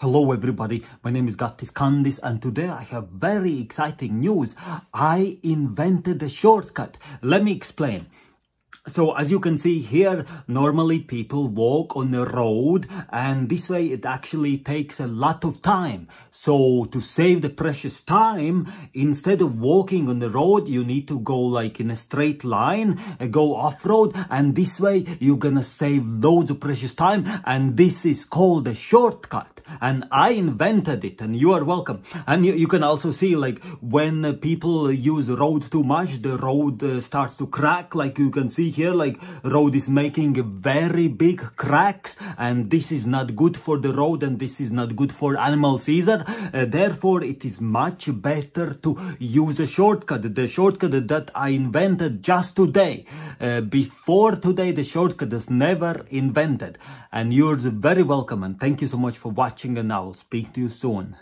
Hello everybody, my name is Gatis Kandis and today I have very exciting news. I invented a shortcut. Let me explain. So as you can see here, normally people walk on the road and this way it actually takes a lot of time. So to save the precious time, instead of walking on the road, you need to go like in a straight line, uh, go off-road and this way you're gonna save loads of precious time and this is called a shortcut and I invented it and you are welcome. And you, you can also see like when people use roads too much, the road uh, starts to crack. Like you can see here like road is making very big cracks and this is not good for the road and this is not good for animals either uh, therefore it is much better to use a shortcut. The shortcut that i invented just today. Uh, before today the shortcut is never invented. And you're very welcome and thank you so much for watching and i will speak to you soon